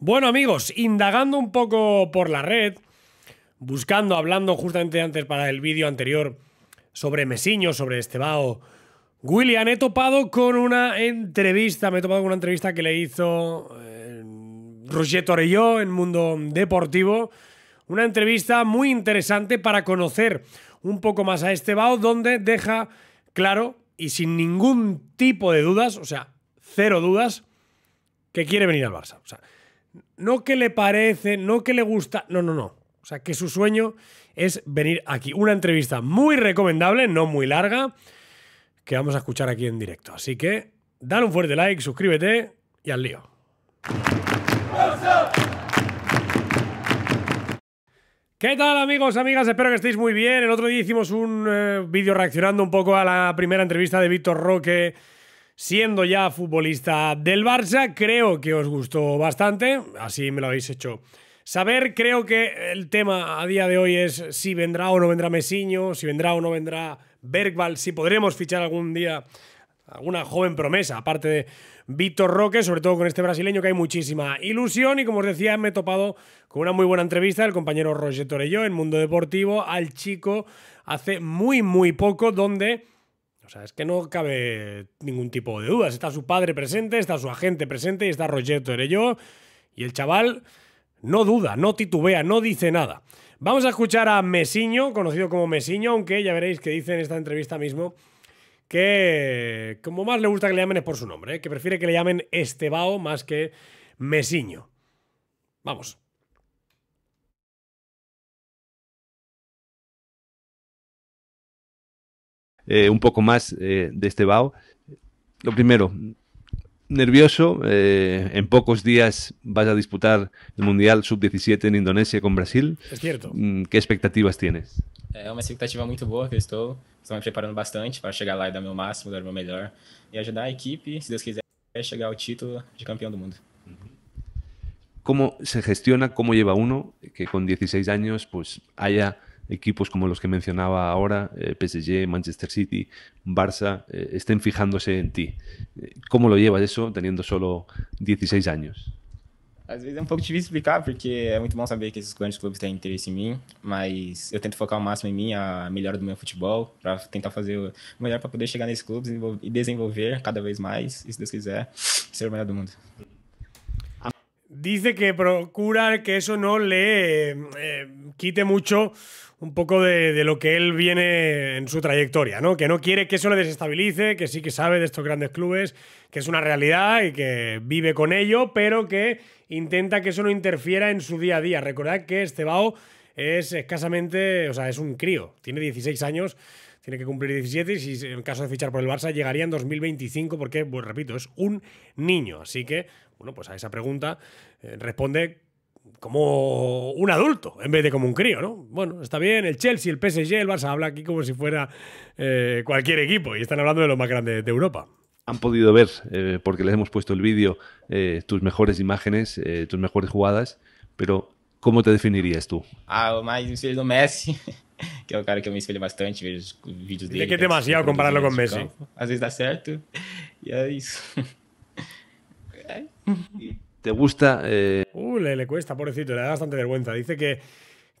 Bueno amigos, indagando un poco por la red, buscando, hablando justamente antes para el vídeo anterior sobre Mesiño, sobre Estebao, William, he topado con una entrevista, me he topado con una entrevista que le hizo eh, Roger Torelló en Mundo Deportivo, una entrevista muy interesante para conocer un poco más a Estebao, donde deja claro y sin ningún tipo de dudas, o sea, cero dudas, que quiere venir al Barça. No que le parece, no que le gusta, no, no, no. O sea, que su sueño es venir aquí. Una entrevista muy recomendable, no muy larga, que vamos a escuchar aquí en directo. Así que dale un fuerte like, suscríbete y al lío. ¿Qué tal amigos, amigas? Espero que estéis muy bien. El otro día hicimos un eh, vídeo reaccionando un poco a la primera entrevista de Víctor Roque siendo ya futbolista del Barça. Creo que os gustó bastante, así me lo habéis hecho saber. Creo que el tema a día de hoy es si vendrá o no vendrá Mesiño, si vendrá o no vendrá Bergval, si podremos fichar algún día alguna joven promesa, aparte de Víctor Roque, sobre todo con este brasileño que hay muchísima ilusión y como os decía me he topado con una muy buena entrevista del compañero Roger Torello en Mundo Deportivo al chico hace muy muy poco donde o sea, es que no cabe ningún tipo de dudas. Está su padre presente, está su agente presente y está Rogetto yo. Y el chaval no duda, no titubea, no dice nada. Vamos a escuchar a Mesiño, conocido como Mesiño, aunque ya veréis que dice en esta entrevista mismo que como más le gusta que le llamen es por su nombre, ¿eh? que prefiere que le llamen Estebao más que Mesiño. Vamos. Eh, un poco más eh, de este BAO. Lo primero, nervioso. Eh, en pocos días vas a disputar el Mundial Sub-17 en Indonesia con Brasil. Es cierto. Mm, ¿Qué expectativas tienes? É uma expectativa muito boa que eu estou. Estou me preparando bastante para chegar lá e dar meu máximo, dar meu melhor e ajudar a equipe, se Deus quiser, a chegar ao título de campeão do mundo. ¿Cómo se gestiona, cómo lleva uno que con 16 años pues haya equipos como los que mencionaba ahora, eh, PSG, Manchester City, Barça, eh, estén fijándose en ti. Eh, ¿Cómo lo llevas eso teniendo solo 16 años? Às vezes é um pouco difícil explicar, porque é muito bom saber que esses grandes clubes têm interesse em mim, mas eu tento focar o máximo em mim, a melhora do meu futebol, para tentar fazer o melhor para poder chegar nesses clubes e desenvolver cada vez mais, e se Deus quiser, ser o melhor do mundo. Dice que procura que eso no le eh, quite mucho un poco de, lo que él viene en su trayectoria, ¿no? Que no quiere que eso le desestabilice, que sí que sabe de estos grandes clubes, que es una realidad y que vive con ello, pero que intenta que eso no interfiera en su día a día. Recordad que Estebao es escasamente, o sea, es un crío, tiene 16 años, tiene que cumplir 17 y si en caso de fichar por el Barça llegaría en 2025 porque, pues repito, es un niño. Así que, bueno, pues a esa pregunta eh, responde como un adulto en vez de como un crío, ¿no? Bueno, está bien, el Chelsea, el PSG, el Barça habla aquí como si fuera eh, cualquier equipo y están hablando de lo más grande de Europa. Han podido ver, eh, porque les hemos puesto el vídeo, eh, tus mejores imágenes, tus mejores jugadas, pero ¿cómo te definirías tú? Ah, más espelho do Messi, que é o cara que eu me espelho bastante, vejo vídeos dele. É que é demasiado compararlo com Messi. Às vezes dá certo, e é isso. ¿Te gusta? Eh... Uh, le, le, cuesta, pobrecito, le da bastante vergüenza. Dice que,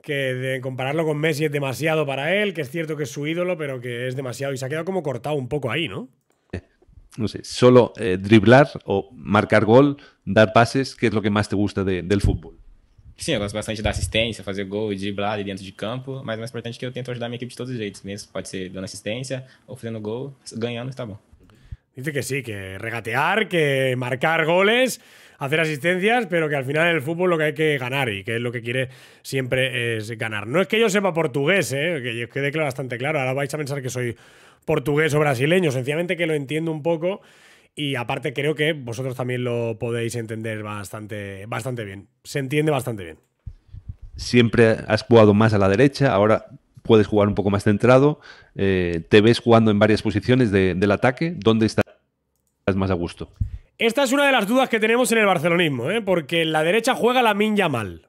que de compararlo con Messi es demasiado para él, que es cierto que es su ídolo, pero que es demasiado. Y se ha quedado como cortado un poco ahí, ¿no? Eh, no sé, solo eh, driblar o marcar gol, dar pases, ¿qué es lo que más te gusta de, del fútbol? Sim, eu gosto bastante da assistência, fazer gol e driblar ali dentro de campo, mas o mais importante é que eu tento ajudar a minha equipe de todos os jeitos, mesmo pode ser dando assistência ou fazendo gol, ganhando, está bom. Dice que sí, que regatear, que marcar goles, hacer asistencias, pero que al final en el fútbol lo que hay que ganar y que es lo que quiere siempre es ganar. No es que yo sepa portugués, ¿eh? que yo quede bastante claro, ahora vais a pensar que soy portugués o brasileño, sencillamente que lo entiendo un poco y aparte creo que vosotros también lo podéis entender bastante, bastante bien. Se entiende bastante bien. Siempre has jugado más a la derecha, ahora puedes jugar un poco más centrado, eh, te ves jugando en varias posiciones de, del ataque, ¿dónde estás más a gusto? Esta es una de las dudas que tenemos en el barcelonismo, ¿eh? porque en la derecha juega la Minja mal.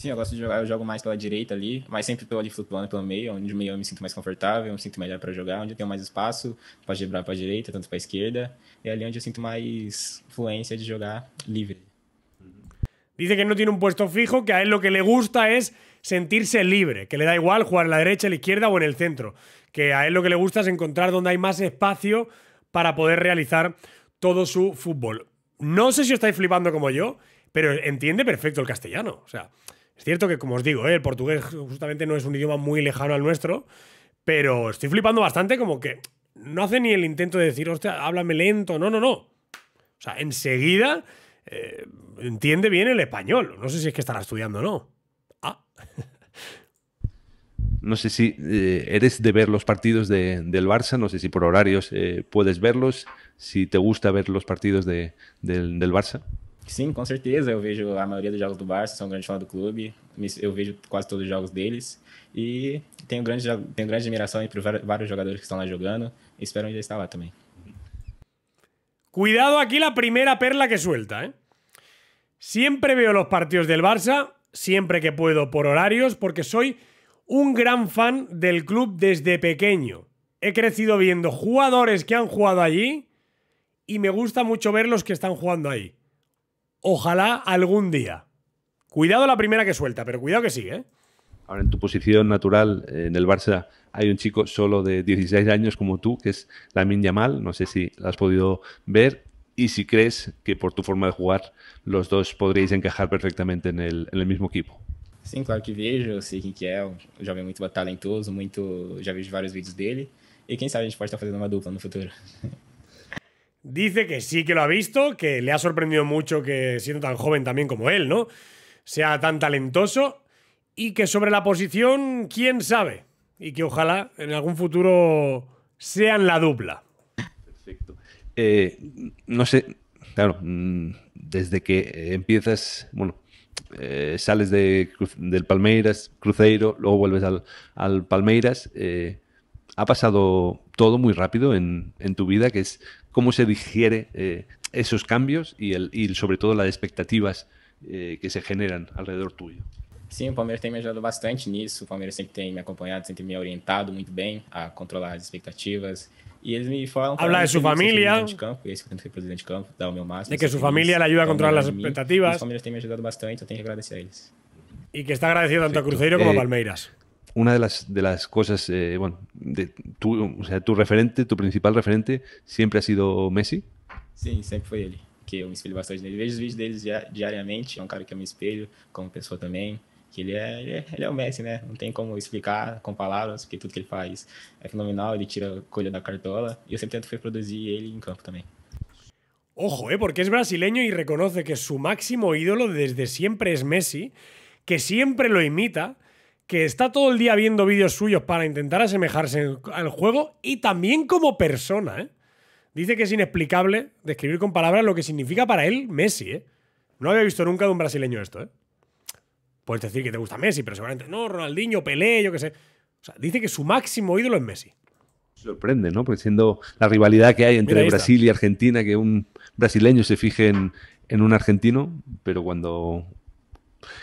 Sim, eu gosto de jogar, eu jogo mais pela direita ali, mas sempre pelo ali flutuando pelo meio, onde o meio eu me sinto mais confortável, eu me sinto melhor para jogar, onde eu tenho mais espaço para driblar para a direita, tanto para a esquerda, é ali onde eu sinto mais fluência de jogar livre. Dice que no tiene un puesto fijo, que a él lo que le gusta es sentirse libre, que le da igual jugar en la derecha, en la izquierda o en el centro, que a él lo que le gusta es encontrar donde hay más espacio para poder realizar todo su fútbol. No sé si estáis flipando como yo, pero entiende perfecto el castellano. O sea, es cierto que, como os digo, ¿eh? el portugués justamente no es un idioma muy lejano al nuestro, pero estoy flipando bastante como que no hace ni el intento de decir, hostia, háblame lento. No, no, no. O sea, enseguida eh, entiende bien el español. No sé si es que estará estudiando o no. Ah. No sé si eh, eres de ver los partidos de, del Barça, no sé si por horarios eh, puedes verlos, si te gusta ver los partidos de, del, del Barça. Sim, com certeza. Eu vejo a maioria dos jogos do Barça, sou um grande fã do clube. Eu vejo quase todos os jogos deles. E tenho grande, tenho grande admiração por vários jogadores que estão lá jogando. E espero ainda estar lá também. Cuidado aquí la primera perla que suelta, ¿eh? Siempre veo los partidos del Barça, siempre que puedo por horarios, porque soy un gran fan del club desde pequeño. He crecido viendo jugadores que han jugado allí y me gusta mucho ver los que están jugando ahí. Ojalá algún día. Cuidado la primera que suelta, pero cuidado que sigue. ¿eh? Ahora, en tu posición natural en el Barça hay un chico solo de 16 años como tú, que es Lamin Yamal. No sé si lo has podido ver y si crees que por tu forma de jugar los dos podríais encajar perfectamente en el mismo equipo. Sim, claro que vejo, eu sei quem que é, um jovem muito talentoso, muito, já vejo vários vídeos dele, e quem sabe a gente pode estar fazendo uma dupla no futuro. Dice que sí que lo ha visto, que le ha sorprendido mucho que siendo tan joven también como él, ¿no? Sea tan talentoso y que sobre la posición, quién sabe, y que ojalá en algún futuro sean la dupla. Perfecto. Eh, no sé, claro, mm, desde que empiezas, bueno, eh, sales de, del Palmeiras, Cruzeiro, luego vuelves al, al Palmeiras, eh, ha pasado todo muy rápido en, tu vida, que es cómo se digiere eh, esos cambios y, sobre todo las expectativas que se generan alrededor tuyo. Sim, o Palmeiras tem me ajudado bastante nisso. O Palmeiras sempre tem me acompanhado, sempre me orientado muito bem a controlar as expectativas. E eles me falam. Habla de su familia. De campo, esse que eu tento ser presidente de campo, dar o meu máximo. De que su familia le ayuda a controlar las expectativas. O Palmeiras tem me ajudado bastante, eu tenho que agradecer a eles. Y que está agradecido tanto a Cruzeiro como a Palmeiras. una de las, de las cosas, eh, bueno, de tu, o sea, tu referente, tu principal referente, siempre ha sido Messi? Sim, sempre foi ele. Que eu me espelho bastante nele. Vejo os vídeos deles diariamente, é um cara que eu me espelho como pessoa também. Que ele é, ele Messi, né? Não tem como explicar com palavras, porque tudo que ele faz é fenomenal. Ele tira a colha da cartola. E eu sempre tento reproduzir ele em campo também. Ojo, ¿eh? porque es brasileño y reconoce que su máximo ídolo desde siempre es Messi, que siempre lo imita, que está todo el día viendo vídeos suyos para intentar asemejarse al juego y también como persona. ¿eh? Dice que es inexplicable describir con palabras lo que significa para él Messi. ¿eh? No había visto nunca de un brasileño esto. ¿eh? Puedes decir que te gusta Messi, pero seguramente no, Ronaldinho, Pelé, yo qué sé. O sea, dice que su máximo ídolo es Messi. Sorprende, ¿no? Porque siendo la rivalidad que hay entre Brasil y Argentina, que un brasileño se fije en, en un argentino, pero cuando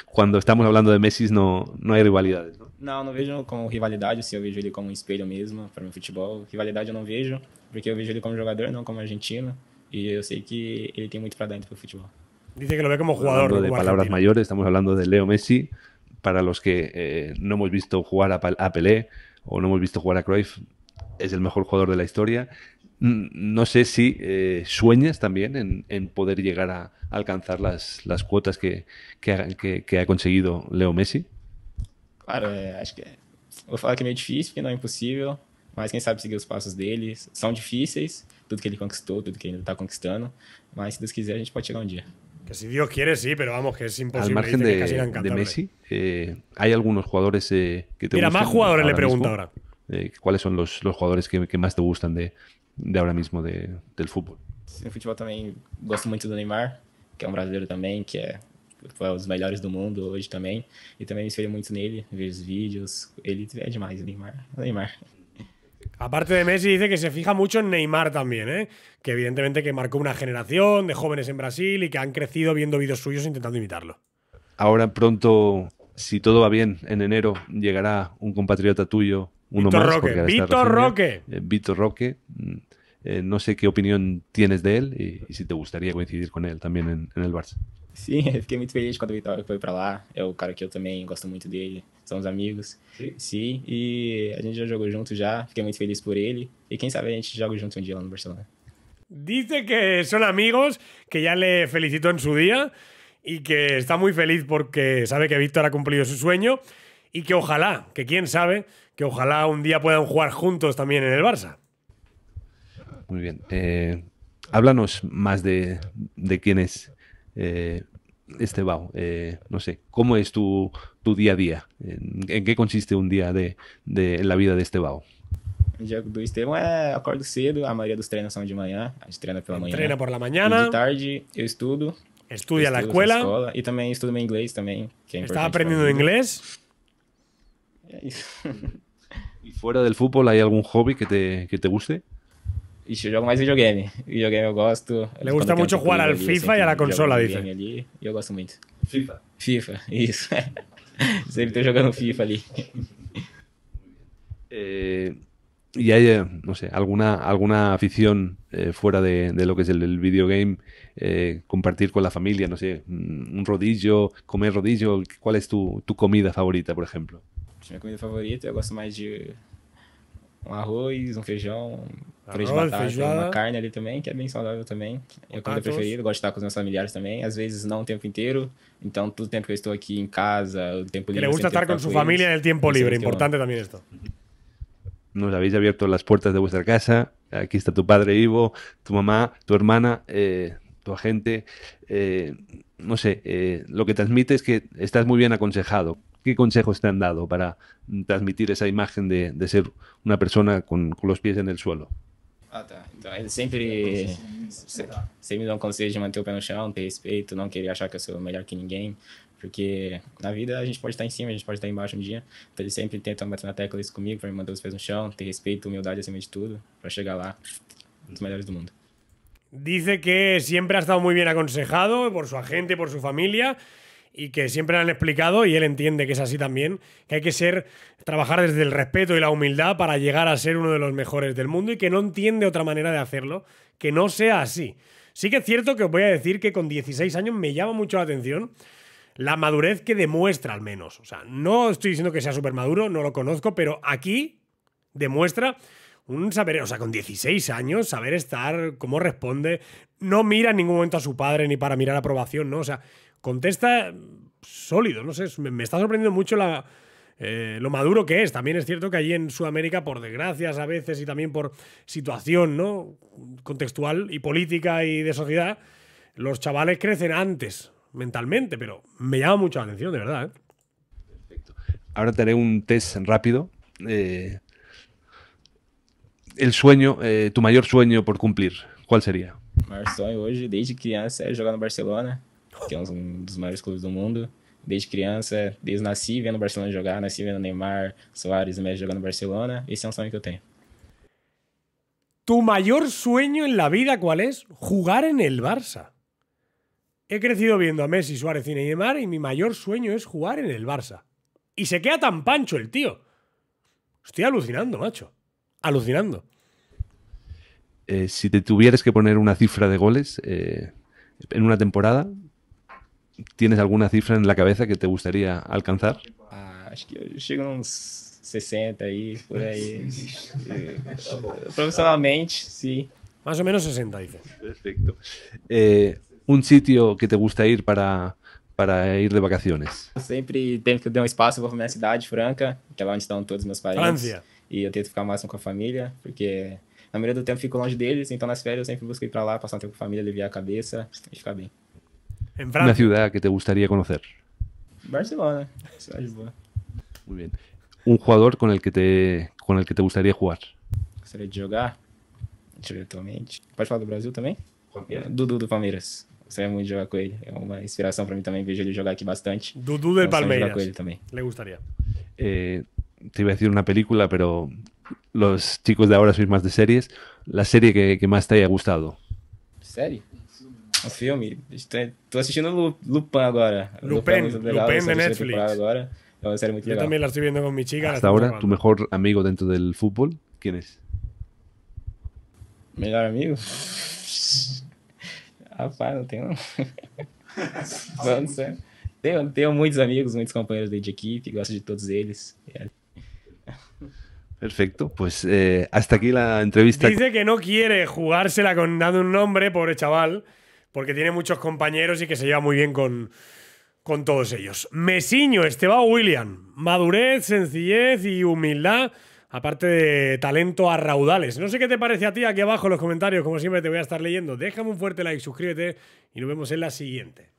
cuando estamos hablando de Messi no, no hay rivalidades, ¿no? Não, não vejo como rivalidade, assim, eu vejo ele como um espelho mesmo para o futebol. Rivalidade eu não vejo, porque eu vejo ele como jogador, não como argentino, e eu sei que ele tem muito para dar dentro do futebol. Dice que lo ve como jugador. Hablando de palabras argentino. mayores, estamos hablando de Leo Messi. Para los que eh, no hemos visto jugar a, a Pelé o no hemos visto jugar a Cruyff, es el mejor jugador de la historia. No sé si eh, sueñas también en, en, poder llegar a alcanzar las, las cuotas que, que, ha, que, que, ha, conseguido Leo Messi. Claro, é, acho que vou falar que é meio difícil, porque não é impossível, mas quem sabe seguir os passos dele. São difíceis, tudo que ele conquistou, tudo que ele está conquistando, mas se Deus quiser a gente pode chegar um dia. Que si Dios quiere, sí, pero vamos, que es imposible. Al margen de, de Messi, eh, hay algunos jugadores eh, que te Mira, gustan más jugadores le pregunto mismo. ahora. Eh, ¿Cuáles son los, los jugadores que, que, más te gustan de, de ahora mismo de, del fútbol? No futebol também gosto muito do Neymar, que é um brasileiro também, que é foi um dos melhores do mundo hoje também. E também me espelho muito nele, vejo os vídeos. Ele é demais, o Neymar. O Neymar. Aparte de Messi, dice que se fija mucho en Neymar también, ¿eh? que evidentemente que marcó una generación de jóvenes en Brasil y que han crecido viendo vídeos suyos intentando imitarlo. Ahora pronto, si todo va bien, en enero llegará un compatriota tuyo, uno Víctor más. Roque, está Víctor. Roque. Eh, Víctor Roque. Eh, no sé qué opinión tienes de él y, y si te gustaría coincidir con él también en, en el Barça. Sim, eu fiquei muito feliz quando o Vitória foi pra lá. É o cara que eu também gosto muito dele. Somos amigos. Sim. Sim, e a gente já jogou junto já. Fiquei muito feliz por ele. E quem sabe a gente joga junto um dia lá no Barcelona. Dice que son amigos, que ya le felicitó en su día y que está muy feliz porque sabe que Víctor ha cumplido su sueño y que ojalá, que quién sabe, que ojalá un día puedan jugar juntos también en el Barça. Muy bien. Eh, háblanos más de, de quién es eh, Estebao. Eh, no sé, ¿cómo es tu, tu día a día? ¿En, en qué consiste un día de, de en la vida de Estebao? O dia do Estevão é acordo cedo, a maioria dos treinos são de manhã. A gente treina pela manhã. Por la E mañana, de tarde eu estudo. estudia en la estudo escuela, E também estudo meu inglês também, que é está mim. inglés. É isso. ¿Y fuera del fútbol hay algún hobby que te, que te guste? Ixi, eu jogo mais videogame. Videogame eu gosto. Le gusta mucho jugar al ali, FIFA eu y a la sempre jogo consola, dice. Ali, e eu gosto muito. FIFA. FIFA, isso. sempre tô jogando FIFA ali. Eh, ¿Y hay, eh, no sé, alguna, alguna afición eh, fuera de, de lo que es el, el videogame? eh, compartir con la familia, no sé, un un rodillo, comer rodillo. ¿Cuál es tu, tu comida favorita, por ejemplo? Minha comida favorita, eu gosto mais de um arroz, um feijão, purê de Arroz, batata, feijoada. uma carne ali também, que é bem saudável também. É a comida preferida, gosto de estar com os meus familiares também, às vezes não o tempo inteiro, então todo tempo que eu estou aqui em casa, o tempo Que livre... le gusta estar con su familia en el tiempo libre. que Importante también esto. Nos habéis abierto las puertas de vuestra casa. Aquí está tu padre Ivo, tu mamá, tu hermana, eh, tu agente. Eh, no sé, eh, lo que transmite es que estás muy bien aconsejado. ¿Qué consejos te han dado para transmitir esa imagen de, de ser una persona con, con los pies en el suelo? Ah, tá. Então, eles sempre, se- sempre me dão conselho de manter o pé no chão, ter respeito, não querer achar que eu sou melhor que ninguém. Porque na vida a gente pode estar em cima, a gente pode estar embaixo um dia. Então eles sempre tentam bater na tecla isso comigo pra me manter os pés no chão, ter respeito, humildade acima de tudo, pra chegar lá, um dos melhores do mundo. Dice que siempre ha estado muy bien aconsejado por su agente, por su familia y que siempre le han explicado, y él entiende que es así también, que hay que ser, trabajar desde el respeto y la humildad para llegar a ser uno de los mejores del mundo y que no entiende otra manera de hacerlo, que no sea así. Sí que es cierto que os voy a decir que con 16 años me llama mucho la atención la madurez que demuestra al menos. O sea, no estoy diciendo que sea súper maduro, no lo conozco, pero aquí demuestra un saber, o sea, con 16 años, saber estar, cómo responde, no mira en ningún momento a su padre ni para mirar aprobación, ¿no? O sea, contesta sólido, no sé, me, me está sorprendiendo mucho la, eh, lo maduro que es. También es cierto que allí en Sudamérica, por desgracias a veces y también por situación, ¿no? Contextual y política y de sociedad, los chavales crecen antes mentalmente, pero me llama mucho la atención, de verdad, ¿eh? Ahora te haré un test rápido. Eh, el sueño, eh, tu mayor sueño por cumplir, ¿cuál sería? O maior sonho hoje, desde criança, é jogar no Barcelona, que é um dos maiores clubes do mundo. Desde criança, desde nasci vendo o Barcelona jogar, nasci vendo Neymar, Soares e Messi jogando no Barcelona. Esse é um sonho que eu tenho. ¿Tu mayor sueño en la vida cuál es? Jugar en el Barça. He crecido viendo a Messi, Suárez y Neymar y mi mayor sueño es jugar en el Barça. Y se queda tan pancho el tío. Estoy alucinando, macho. Alucinando. Eh, si te tuvieras que poner una cifra de goles eh, en una temporada, ¿tienes alguna cifra en la cabeza que te gustaría alcanzar? Ah, acho que eu chego uns 60 aí, por aí. E, Profissionalmente, sim. Más o menos 60, dice. Perfecto. Eh, un sitio que te gusta ir para, para ir de vacaciones. Eu sempre tenho que ter um espaço, eu vou pra minha cidade, Franca, que é lá onde estão todos os meus parentes. Francia. E eu tento ficar o máximo com a família, porque na maioria do tempo eu fico longe deles, então nas férias eu sempre busco ir pra lá, passar um tempo com a família, aliviar a cabeça e ficar bem. En Una Francia. ciudad que te gustaría conocer. Barcelona. Muy bien. Un jugador con el que te, con el que te gustaría jugar. Gostaria de jogar, atualmente. Pode falar do Brasil também? Dudu do Palmeiras. Gostaria muito de jogar com ele. É uma inspiração pra mim também, vejo ele jogar aqui bastante. É um sonho jogar Palmeiras. com ele também. Le gustaría. Eh, te iba a decir una película, pero los chicos de ahora sois más de series. La serie que, que más te haya gustado. Série? Um filme? Tô assistindo Lu- Lupin agora. Lupin, é muito legal, Lupin essa de Netflix. Agora. É uma série muito Yo legal. también la estoy viendo con mi chica. Hasta ahora, tu mejor amigo dentro del fútbol, ¿quién es? Melhor amigo? Rapaz, não tenho. Falando sério. Tenho, tenho muitos amigos, muitos companheiros de equipe, gosto de todos eles. Perfecto, pues eh, hasta aquí la entrevista. Dice que no quiere jugársela con dando un nombre, pobre chaval, porque tiene muchos compañeros y que se lleva muy bien con, con todos ellos. Mesiño, Esteban William, madurez, sencillez y humildad, aparte de talento a raudales. No sé qué te parece a ti aquí abajo en los comentarios, como siempre te voy a estar leyendo. Déjame un fuerte like, suscríbete y nos vemos en la siguiente.